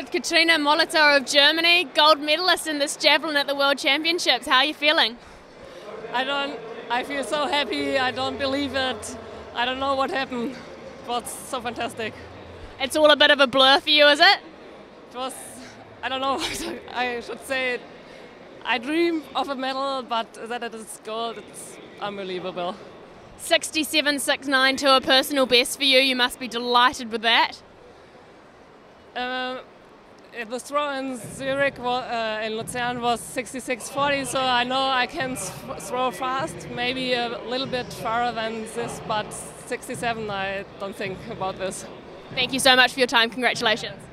with Katharina Molitor of Germany, gold medalist in this javelin at the World Championships. How are you feeling? I don't. I feel so happy. I don't believe it. I don't know what happened. It was so fantastic. It's all a bit of a blur for you, is it? It was. I don't know. I should say. It. I dream of a medal, but that it is gold. It's unbelievable. 67.69 to a personal best for you. You must be delighted with that. Uh, the throw in Zurich uh, in Lucerne was 66.40, so I know I can throw fast, maybe a little bit farther than this, but 67, I don't think about this. Thank you so much for your time. Congratulations.